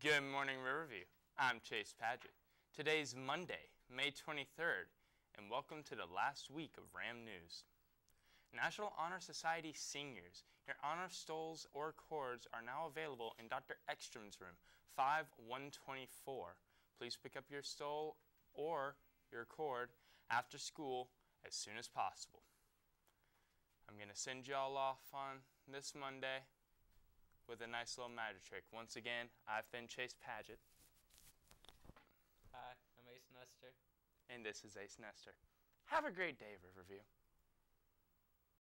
Good morning, Riverview. I'm Chase Paget. Today's Monday, May 23rd, and welcome to the last week of RAM News. National Honor Society seniors, your honor stoles or cords are now available in Dr. Ekstrom's room, 5124. Please pick up your stole or your cord after school as soon as possible. I'm going to send y'all off on this Monday with a nice little magic trick. Once again, I've been Chase Paget, Hi, I'm Ace Nestor. and this is Ace Nestor. Have a great day, Riverview.